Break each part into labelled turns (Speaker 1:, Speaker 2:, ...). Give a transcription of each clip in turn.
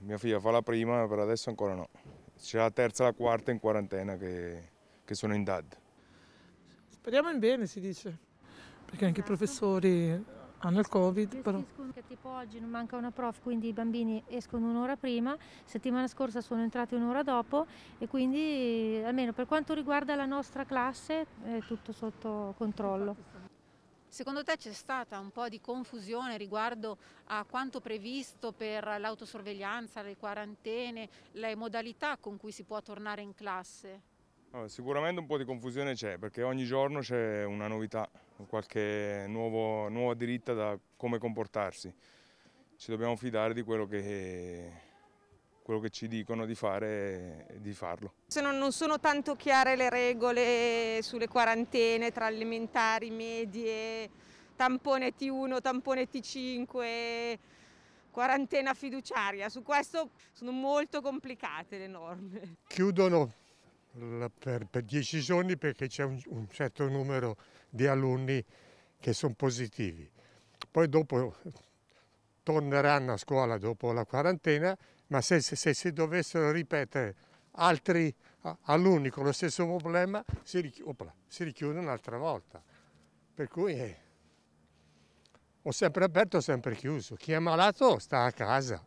Speaker 1: Mia figlia fa la prima, per adesso ancora no. C'è la terza e la quarta in quarantena che, che sono in DAD.
Speaker 2: Speriamo in bene, si dice, perché anche i professori hanno il Covid. Però.
Speaker 3: Che tipo oggi non manca una prof, quindi i bambini escono un'ora prima, settimana scorsa sono entrati un'ora dopo e quindi almeno per quanto riguarda la nostra classe è tutto sotto controllo.
Speaker 4: Secondo te c'è stata un po' di confusione riguardo a quanto previsto per l'autosorveglianza, le quarantene, le modalità con cui si può tornare in classe?
Speaker 1: sicuramente un po' di confusione c'è perché ogni giorno c'è una novità, qualche nuovo, nuova diritta da come comportarsi. Ci dobbiamo fidare di quello che, quello che ci dicono di fare e di farlo.
Speaker 5: Se non, non sono tanto chiare le regole sulle quarantene tra elementari, medie, tampone T1, tampone T5, quarantena fiduciaria, su questo sono molto complicate le norme.
Speaker 6: Chiudono per, per dieci giorni perché c'è un, un certo numero di alunni che sono positivi. Poi dopo torneranno a scuola dopo la quarantena ma se, se, se si dovessero ripetere altri alunni con lo stesso problema si, richi opla, si richiude un'altra volta. Per cui eh, ho sempre aperto, ho sempre chiuso. Chi è malato sta a casa,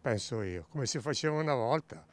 Speaker 6: penso io, come si faceva una volta.